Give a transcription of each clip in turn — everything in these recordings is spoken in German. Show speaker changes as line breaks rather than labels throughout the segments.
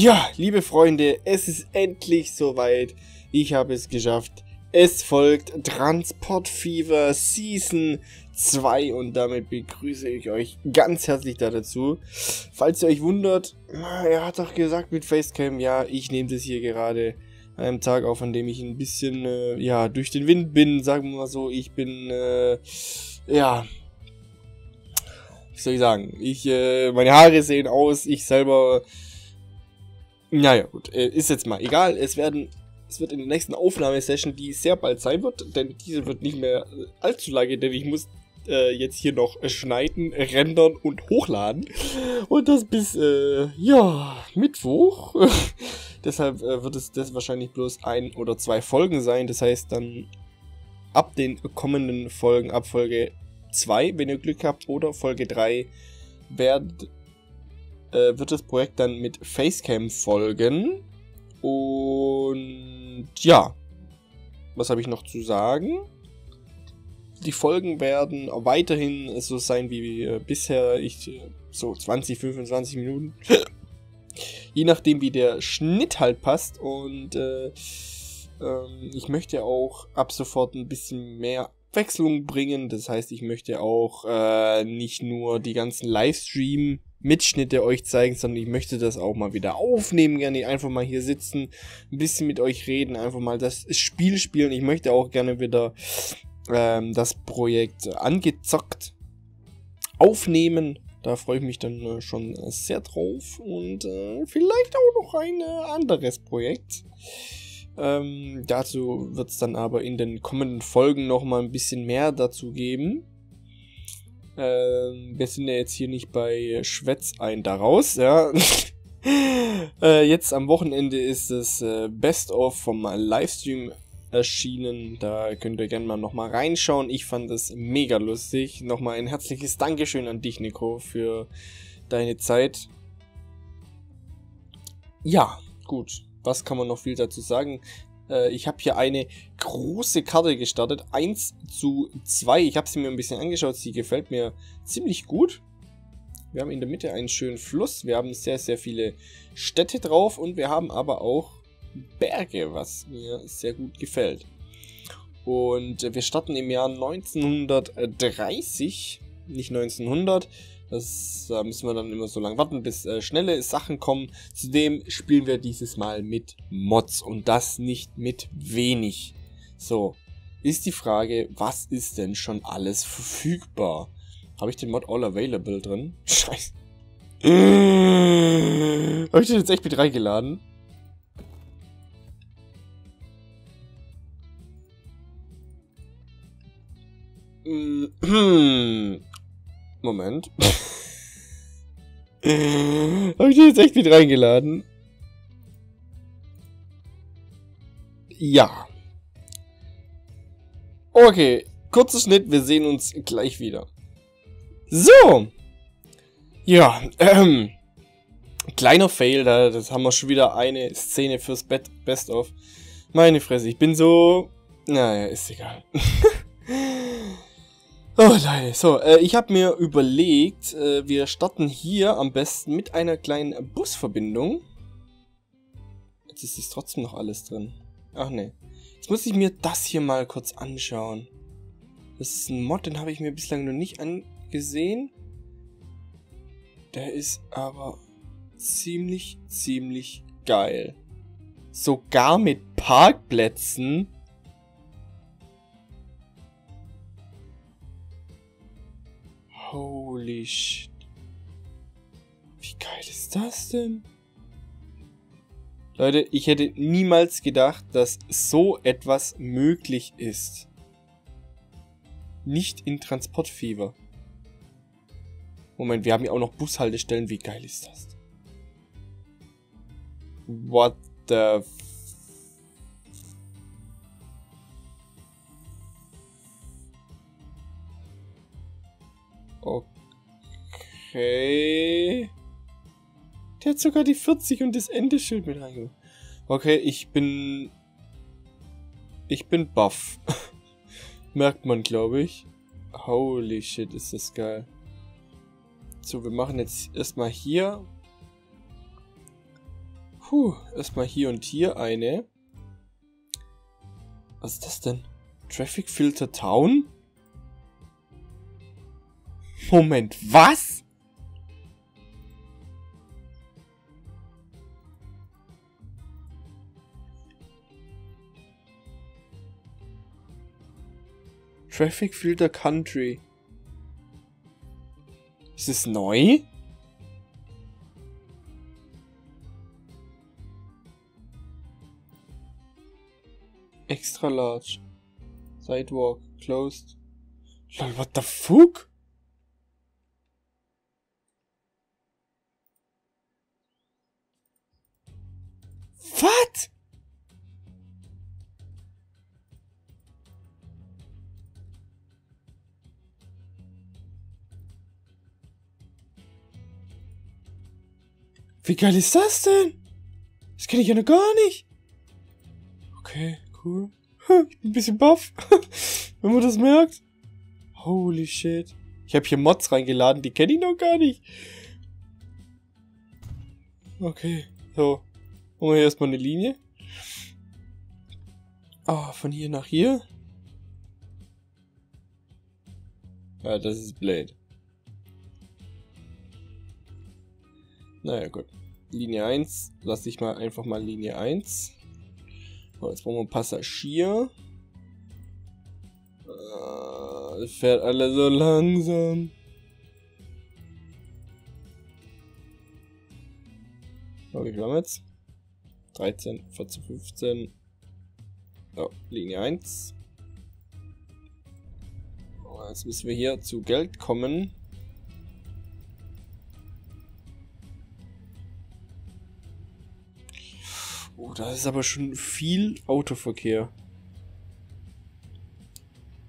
Ja, liebe Freunde, es ist endlich soweit. Ich habe es geschafft. Es folgt Transport Fever Season 2 und damit begrüße ich euch ganz herzlich da dazu. Falls ihr euch wundert, er hat doch gesagt mit Facecam, ja, ich nehme das hier gerade an einem Tag auf, an dem ich ein bisschen, äh, ja, durch den Wind bin, sagen wir mal so. Ich bin, äh, ja, wie soll ich sagen, ich, äh, meine Haare sehen aus, ich selber naja, gut, äh, ist jetzt mal egal. Es werden, es wird in der nächsten Aufnahmesession, die sehr bald sein wird, denn diese wird nicht mehr äh, allzu lange, denn ich muss äh, jetzt hier noch schneiden, rendern und hochladen. Und das bis, äh, ja, Mittwoch. Deshalb äh, wird es das wahrscheinlich bloß ein oder zwei Folgen sein. Das heißt dann ab den kommenden Folgen, ab Folge 2, wenn ihr Glück habt, oder Folge 3, werdet äh, wird das Projekt dann mit Facecam folgen. Und ja, was habe ich noch zu sagen? Die Folgen werden weiterhin so sein wie bisher. Ich äh, so 20, 25 Minuten. Je nachdem, wie der Schnitt halt passt. Und äh, ähm, ich möchte auch ab sofort ein bisschen mehr Abwechslung bringen. Das heißt, ich möchte auch äh, nicht nur die ganzen Livestream Mitschnitte euch zeigen, sondern ich möchte das auch mal wieder aufnehmen, gerne einfach mal hier sitzen, ein bisschen mit euch reden, einfach mal das Spiel spielen. Ich möchte auch gerne wieder ähm, das Projekt angezockt aufnehmen. Da freue ich mich dann äh, schon sehr drauf und äh, vielleicht auch noch ein äh, anderes Projekt. Ähm, dazu wird es dann aber in den kommenden Folgen noch mal ein bisschen mehr dazu geben. Ähm, wir sind ja jetzt hier nicht bei Schwätz ein daraus, ja. äh, jetzt am Wochenende ist das äh, Best of vom Livestream erschienen. Da könnt ihr gerne mal nochmal reinschauen. Ich fand es mega lustig. Nochmal ein herzliches Dankeschön an dich, Nico, für deine Zeit. Ja, gut. Was kann man noch viel dazu sagen? Äh, ich habe hier eine große Karte gestartet. 1 zu 2. Ich habe sie mir ein bisschen angeschaut. Sie gefällt mir ziemlich gut. Wir haben in der Mitte einen schönen Fluss. Wir haben sehr, sehr viele Städte drauf. Und wir haben aber auch Berge, was mir sehr gut gefällt. Und wir starten im Jahr 1930. Nicht 1900. Das, da müssen wir dann immer so lange warten, bis äh, schnelle Sachen kommen. Zudem spielen wir dieses Mal mit Mods und das nicht mit wenig. So, ist die Frage, was ist denn schon alles verfügbar? Habe ich den Mod All Available drin? Scheiße. Habe ich den jetzt echt mit reingeladen? Hm. Moment. Habe ich die jetzt echt mit reingeladen? Ja. Okay, kurzer Schnitt, wir sehen uns gleich wieder. So. Ja, ähm. Kleiner Fail, da das haben wir schon wieder eine Szene fürs Best of. Meine Fresse, ich bin so... Naja, ist egal. Oh Leute, so, äh, ich habe mir überlegt, äh, wir starten hier am besten mit einer kleinen Busverbindung. Jetzt ist es trotzdem noch alles drin. Ach ne. Jetzt muss ich mir das hier mal kurz anschauen. Das ist ein Mod, den habe ich mir bislang noch nicht angesehen. Der ist aber ziemlich, ziemlich geil. Sogar mit Parkplätzen. Shit. Wie geil ist das denn? Leute, ich hätte niemals gedacht, dass so etwas möglich ist. Nicht in Transportfieber. Moment, wir haben ja auch noch Bushaltestellen. Wie geil ist das? What the Okay. Der hat sogar die 40 und das Endeschild mit reingemacht. Okay, ich bin... Ich bin buff. Merkt man, glaube ich. Holy shit, ist das geil. So, wir machen jetzt erstmal hier Puh, erstmal hier und hier eine. Was ist das denn? Traffic Filter Town? Moment, was? Traffic Filter Country. Ist es neu? Extra large. Sidewalk closed. Lol, what the fuck? What? Wie geil ist das denn? Das kenne ich ja noch gar nicht. Okay, cool. Ich bin ein bisschen baff, wenn man das merkt. Holy shit. Ich habe hier Mods reingeladen, die kenne ich noch gar nicht. Okay, so. Machen wir hier erstmal eine Linie. Ah, oh, von hier nach hier. Ja, das ist blöd. Naja, gut. Linie 1, lasse ich mal einfach mal Linie 1. So, jetzt brauchen wir einen Passagier. Das fährt alle so langsam. So, wie viel haben wir jetzt? 13, 14, 15. So, Linie 1. So, jetzt müssen wir hier zu Geld kommen. Da ist aber schon viel Autoverkehr.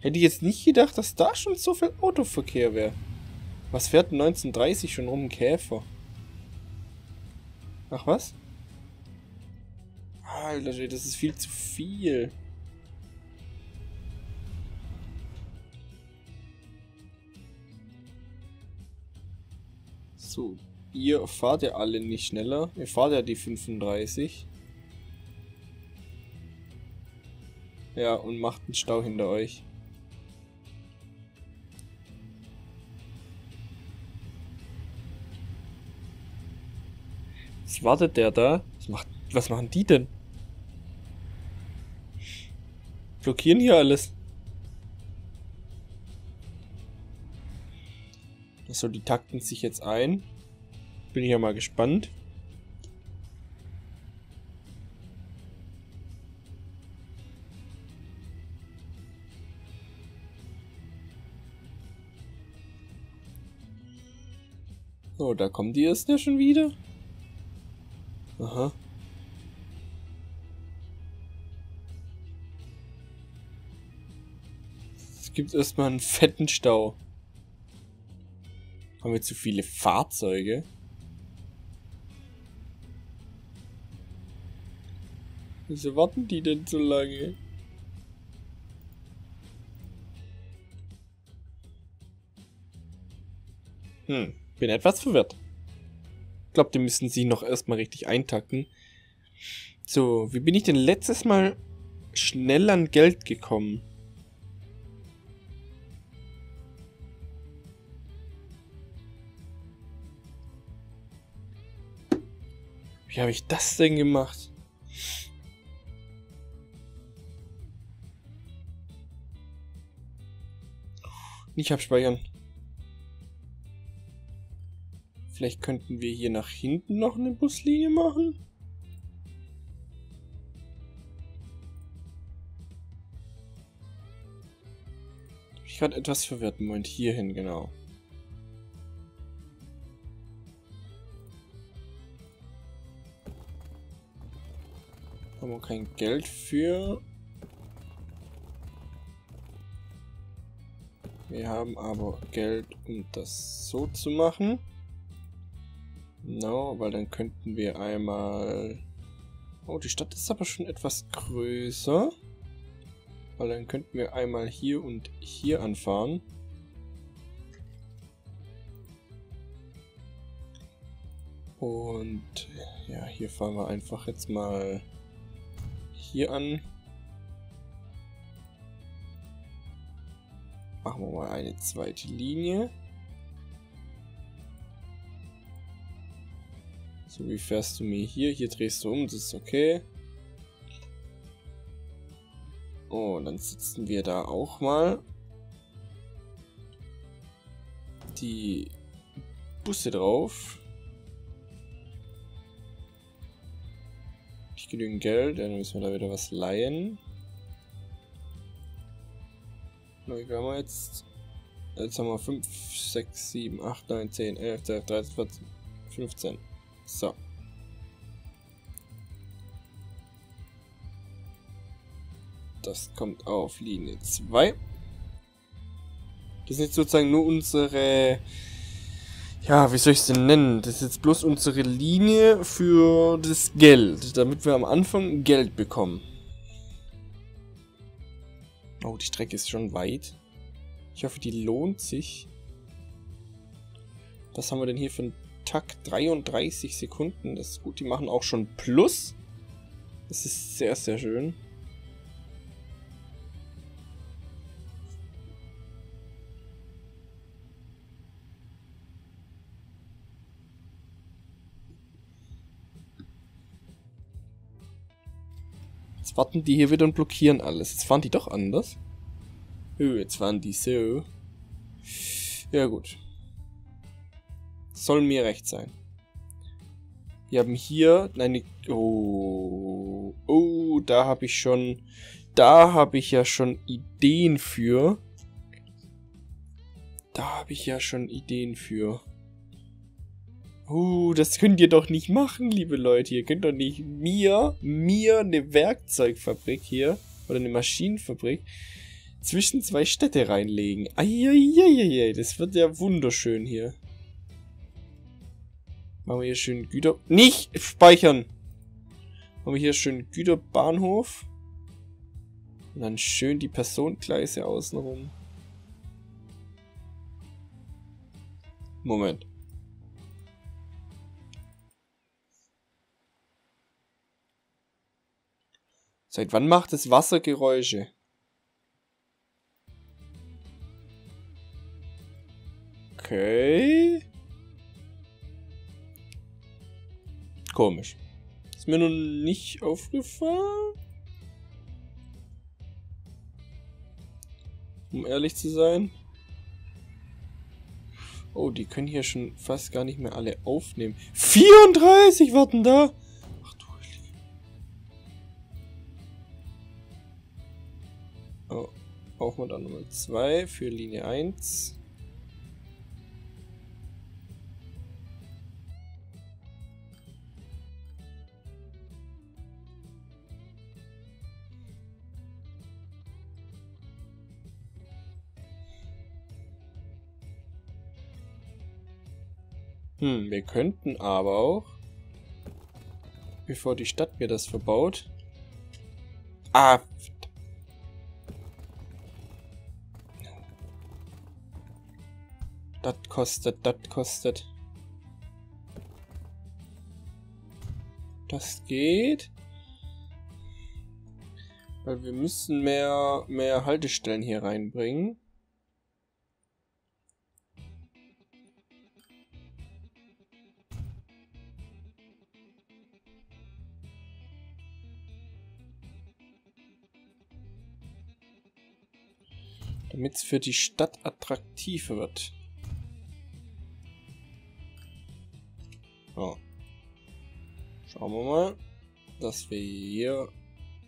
Hätte ich jetzt nicht gedacht, dass da schon so viel Autoverkehr wäre. Was fährt 1930 schon rum? Käfer. Ach was? Alter, das ist viel zu viel. So, ihr fahrt ja alle nicht schneller. Ihr fahrt ja die 35. Ja, und macht einen Stau hinter euch. Was wartet der da? Was, macht, was machen die denn? Blockieren hier alles. So, die takten sich jetzt ein. Bin ich ja mal gespannt. So, da kommen die erst ja schon wieder. Aha. Es gibt erstmal einen fetten Stau. Haben wir zu viele Fahrzeuge? Wieso warten die denn so lange? Hm. Bin etwas verwirrt. Ich glaube, die müssen sie noch erstmal richtig eintacken. So, wie bin ich denn letztes Mal schnell an Geld gekommen? Wie habe ich das denn gemacht? Nicht abspeichern. Vielleicht könnten wir hier nach hinten noch eine Buslinie machen? Ich gerade etwas verwirrt. Moment, hierhin, genau. Haben wir kein Geld für. Wir haben aber Geld, um das so zu machen. No, weil dann könnten wir einmal... Oh, die Stadt ist aber schon etwas größer. Weil dann könnten wir einmal hier und hier anfahren. Und ja, hier fahren wir einfach jetzt mal hier an. Machen wir mal eine zweite Linie. So, wie fährst du mir hier? Hier drehst du um, das ist okay. Oh, dann sitzen wir da auch mal. Die Busse drauf. Nicht genügend Geld, dann müssen wir da wieder was leihen. Wie haben wir jetzt? Jetzt haben wir 5, 6, 7, 8, 9, 10, 11, 12, 13, 14, 15. So. Das kommt auf Linie 2. Das ist jetzt sozusagen nur unsere... Ja, wie soll ich es denn nennen? Das ist jetzt bloß unsere Linie für das Geld, damit wir am Anfang Geld bekommen. Oh, die Strecke ist schon weit. Ich hoffe, die lohnt sich. Was haben wir denn hier für einen Takt 33 Sekunden. Das ist gut, die machen auch schon Plus. Das ist sehr, sehr schön. Jetzt warten die hier wieder und blockieren alles. Jetzt fahren die doch anders. Jetzt fahren die so. Ja gut. Soll mir recht sein. Wir haben hier eine... Oh, oh da habe ich schon... Da habe ich ja schon Ideen für. Da habe ich ja schon Ideen für. Oh, das könnt ihr doch nicht machen, liebe Leute. Ihr könnt doch nicht mir, mir eine Werkzeugfabrik hier oder eine Maschinenfabrik zwischen zwei Städte reinlegen. Eieieiei, das wird ja wunderschön hier. Machen wir hier schön Güter... Nicht speichern! Machen wir hier schön Güterbahnhof. Und dann schön die Personengleise außenrum. Moment. Seit wann macht es Wasser Geräusche? Okay. Komisch. Ist mir nun nicht aufgefallen. Um ehrlich zu sein. Oh, die können hier schon fast gar nicht mehr alle aufnehmen. 34 warten da! Ach du Oh, brauchen wir dann Nummer 2 für Linie 1. Hm, wir könnten aber auch, bevor die Stadt mir das verbaut... Ah, Das kostet, das kostet. Das geht. Weil wir müssen mehr, mehr Haltestellen hier reinbringen. Damit es für die Stadt attraktiv wird. So. Schauen wir mal, dass wir hier...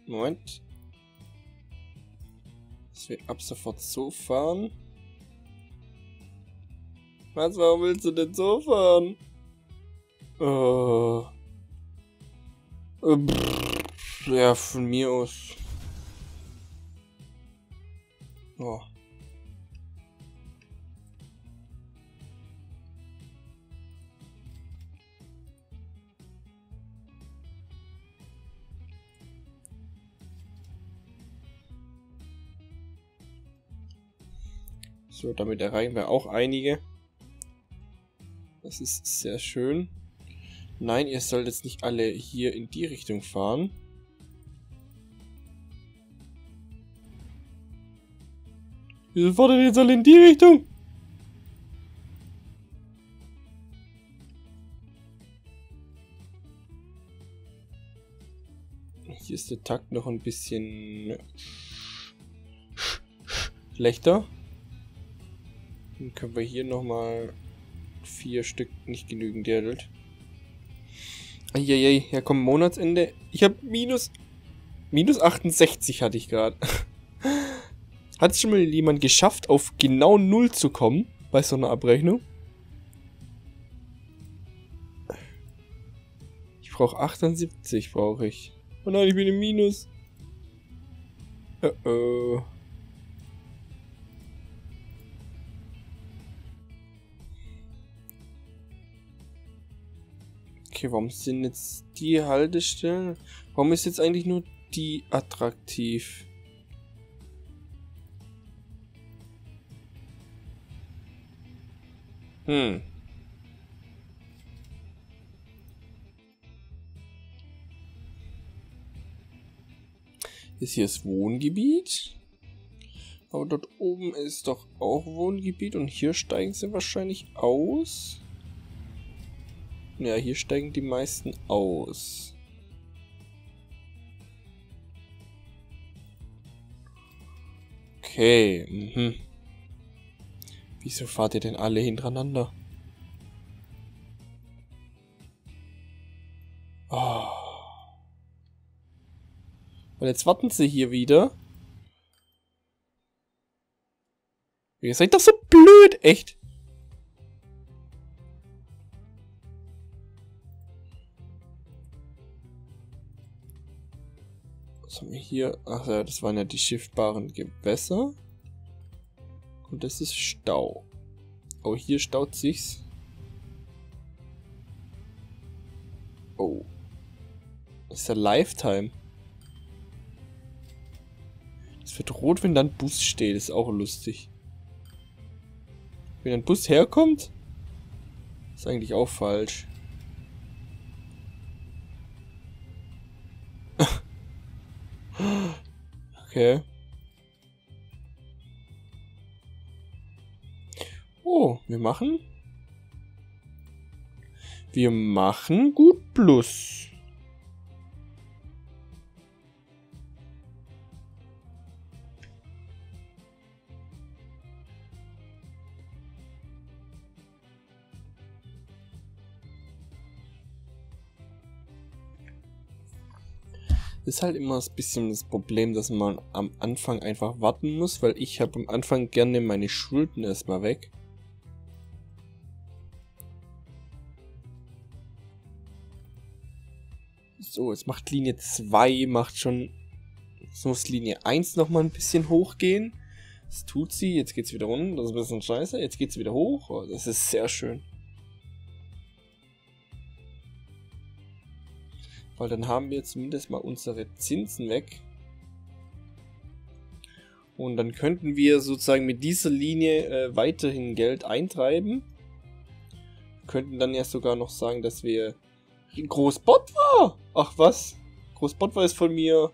Moment. Dass wir ab sofort so fahren. Was, warum willst du denn so fahren? Uh, ja, von mir aus. So, damit erreichen wir auch einige. Das ist sehr schön. Nein, ihr sollt jetzt nicht alle hier in die Richtung fahren. Wieso fahrt ihr jetzt alle in die Richtung? Hier ist der Takt noch ein bisschen schlechter. Dann können wir hier nochmal vier Stück nicht genügend Geld. Eieiei, ja komm, Monatsende. Ich habe minus... Minus 68 hatte ich gerade. Hat es schon mal jemand geschafft, auf genau 0 zu kommen bei so einer Abrechnung? Ich brauche 78, brauche ich. Oh nein, ich bin im Minus. Uh oh. Okay, warum sind jetzt die Haltestellen? Warum ist jetzt eigentlich nur die attraktiv? Hm. Ist hier das Wohngebiet? Aber dort oben ist doch auch Wohngebiet und hier steigen sie wahrscheinlich aus. Ja, hier steigen die meisten aus. Okay, mhm. Wieso fahrt ihr denn alle hintereinander? Oh. Und jetzt warten sie hier wieder. Ihr seid doch so blöd, echt. Was haben wir hier? Ach ja, das waren ja die schiffbaren Gewässer. Und das ist Stau. Oh, hier staut sich's. Oh. Das ist ja Lifetime. Es wird rot, wenn dann Bus steht. Das ist auch lustig. Wenn ein Bus herkommt, ist eigentlich auch falsch. Okay. Oh, wir machen... Wir machen gut plus. Ist halt immer ein bisschen das Problem, dass man am Anfang einfach warten muss, weil ich habe am Anfang gerne meine Schulden erstmal weg. So, jetzt macht Linie 2, macht schon... Jetzt muss Linie 1 nochmal ein bisschen hochgehen. Das tut sie, jetzt geht's wieder runter, das ist ein bisschen scheiße. Jetzt geht's wieder hoch, oh, das ist sehr schön. Weil dann haben wir zumindest mal unsere Zinsen weg. Und dann könnten wir sozusagen mit dieser Linie äh, weiterhin Geld eintreiben. Wir könnten dann ja sogar noch sagen, dass wir Großbot war. Ach was? Großbot war ist von mir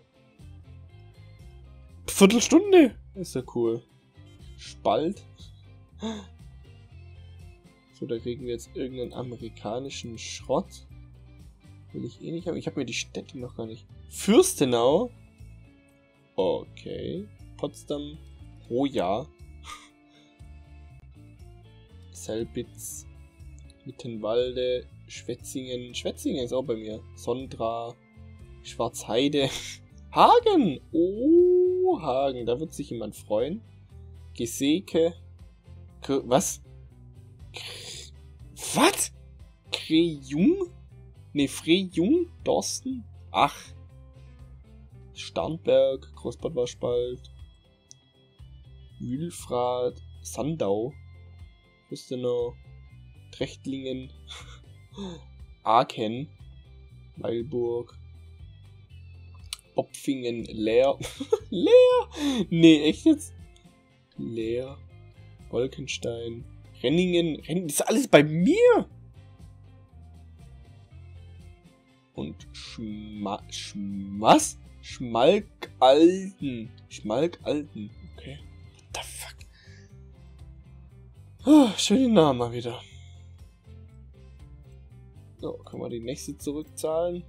Viertelstunde. Ist ja cool. Spalt. So, da kriegen wir jetzt irgendeinen amerikanischen Schrott. Will ich eh nicht haben. Ich habe mir die Städte noch gar nicht. Fürstenau. Okay. Potsdam. Oh ja. Selbitz. Mittenwalde. Schwetzingen. Schwetzingen ist auch bei mir. Sondra. Schwarzheide. Hagen. Oh, Hagen. Da wird sich jemand freuen. Geseke. Was? Was? Krejung? Ne, Frejung, Dorsten, Ach, Starnberg, Großbad Waschbald, Wülfrath, Sandau, Wüstenau, Trechtlingen, Aachen, Weilburg, Opfingen, Leer. Leer? Nee, echt jetzt? Leer, Wolkenstein, Renningen, Renningen, das ist alles bei mir! Und Schma... Schmas? Schmalkalden. Schmalkalden. Okay. What the fuck? Oh, schönen Namen mal wieder. So, können wir die nächste zurückzahlen.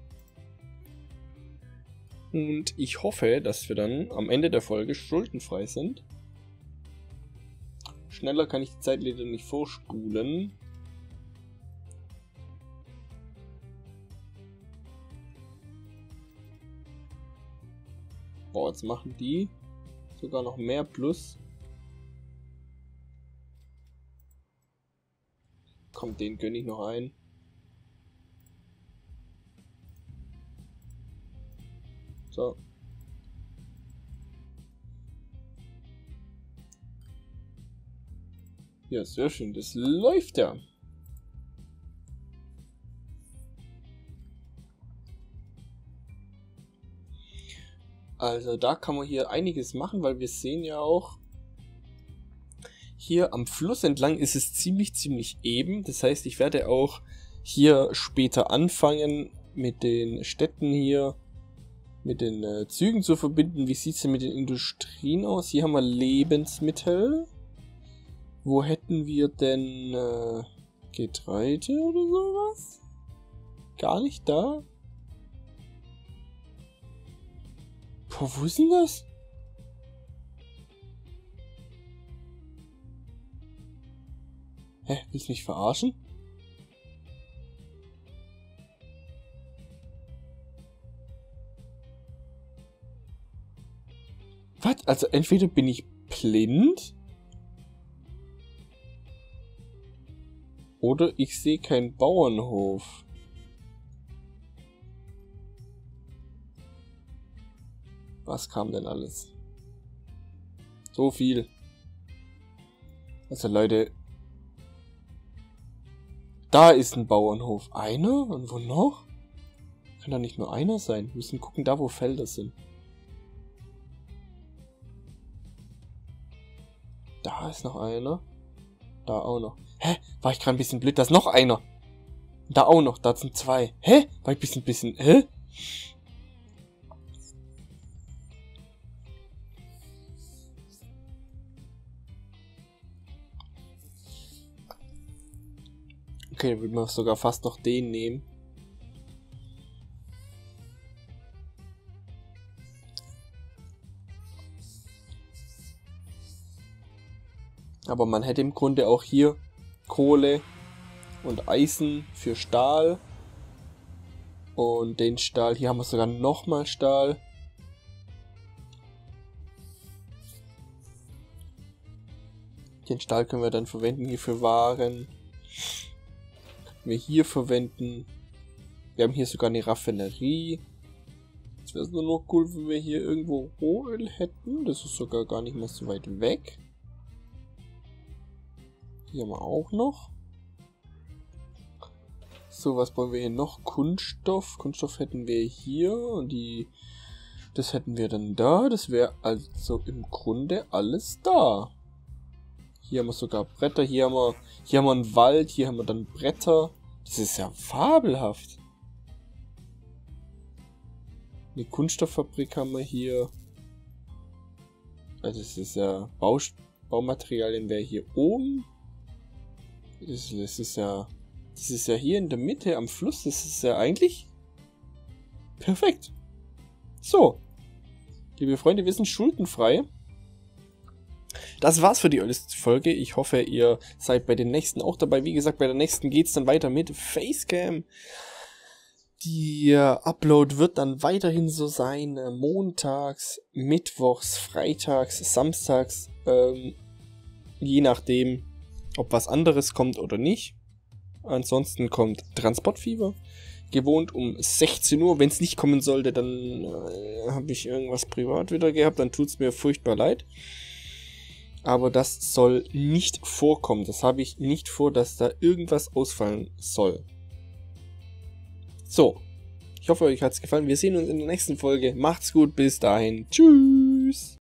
Und ich hoffe, dass wir dann am Ende der Folge schuldenfrei sind. Schneller kann ich die Zeit leider nicht vorspulen. Jetzt machen die sogar noch mehr Plus. Kommt, den gönne ich noch ein. So. Ja, sehr schön. Das läuft ja. Also da kann man hier einiges machen, weil wir sehen ja auch, hier am Fluss entlang ist es ziemlich, ziemlich eben. Das heißt, ich werde auch hier später anfangen mit den Städten hier, mit den äh, Zügen zu verbinden. Wie sieht es denn mit den Industrien aus? Hier haben wir Lebensmittel. Wo hätten wir denn äh, Getreide oder sowas? Gar nicht da? Boah, wo ist denn das? Hä, willst du mich verarschen? Was? Also entweder bin ich blind oder ich sehe keinen Bauernhof. Was kam denn alles? So viel. Also Leute. Da ist ein Bauernhof. Einer? Und wo noch? Kann da nicht nur einer sein. Wir müssen gucken, da wo Felder sind. Da ist noch einer. Da auch noch. Hä? War ich gerade ein bisschen blöd? Da ist noch einer. Da auch noch. Da sind zwei. Hä? War ich ein bisschen, bisschen... Hä? Okay, würde man sogar fast noch den nehmen. Aber man hätte im Grunde auch hier Kohle und Eisen für Stahl. Und den Stahl, hier haben wir sogar nochmal Stahl. Den Stahl können wir dann verwenden hier für Waren wir hier verwenden. Wir haben hier sogar eine Raffinerie. Jetzt wäre es nur noch cool, wenn wir hier irgendwo Rohöl hätten. Das ist sogar gar nicht mehr so weit weg. Hier haben wir auch noch. So, was wollen wir hier noch? Kunststoff. Kunststoff hätten wir hier und die... Das hätten wir dann da. Das wäre also im Grunde alles da. Hier haben wir sogar Bretter, hier haben wir, hier haben wir einen Wald, hier haben wir dann Bretter. Das ist ja fabelhaft. Eine Kunststofffabrik haben wir hier. Also es ist ja Baust Baumaterialien wäre hier oben. Das, das ist ja. Das ist ja hier in der Mitte am Fluss. Das ist ja eigentlich perfekt. So. Liebe Freunde, wir sind schuldenfrei. Das war's für die Folge. Ich hoffe, ihr seid bei den nächsten auch dabei. Wie gesagt, bei der nächsten geht's dann weiter mit Facecam. Die Upload wird dann weiterhin so sein, äh, montags, mittwochs, freitags, samstags, ähm, je nachdem, ob was anderes kommt oder nicht. Ansonsten kommt Transportfieber, gewohnt um 16 Uhr. Wenn es nicht kommen sollte, dann äh, habe ich irgendwas privat wieder gehabt, dann tut's mir furchtbar leid aber das soll nicht vorkommen. Das habe ich nicht vor, dass da irgendwas ausfallen soll. So, ich hoffe, euch hat es gefallen. Wir sehen uns in der nächsten Folge. Macht's gut, bis dahin. Tschüss.